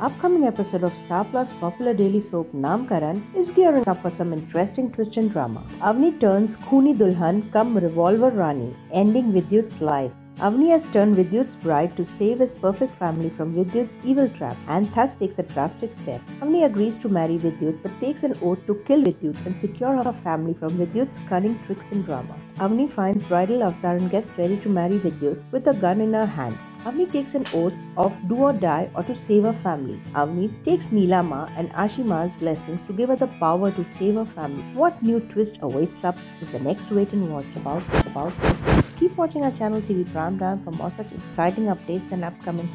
upcoming episode of Star Plus popular daily soap Namkaran is gearing up for some interesting twist and drama. Avni turns Khuni Dulhan come Revolver Rani, ending Vidyut's life. Avni has turned Vidyut's bride to save his perfect family from Vidyut's evil trap and thus takes a drastic step. Avni agrees to marry Vidyut but takes an oath to kill Vidyut and secure her family from Vidyut's cunning tricks and drama. Avni finds bridal avatar and gets ready to marry Vidyut with a gun in her hand. Avni takes an oath of do or die or to save her family. Avni takes Neelama and Ashima's blessings to give her the power to save her family. What new twist awaits up is the next wait and watch about about this. Keep watching our channel TV Prime Time for more such exciting updates and upcoming